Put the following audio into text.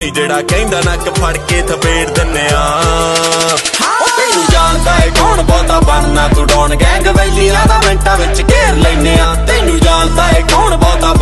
ਜਿਹੜਾ ਕਹਿੰਦਾ ਨੱਕ ਫੜ ਕੇ ਥਪੇੜ ਦਿੰਨੇ ਆ। ਉਹ ਤੈਨੂੰ ਜਾਣਦਾ ਏ ਕੌਣ ਬਹੁਤਾ ਬਣਨਾ, ਤੂੰ ਡੌਨ ਗੈਂਗ ਵੈਲੀਆਂ ਦਾ ਮਿੰਟਾਂ ਵਿੱਚ ਘੇਰ ਲੈਨੇ ਆ। ਤੈਨੂੰ ਜਾਣਦਾ ਏ ਕੌਣ ਬਹੁਤਾ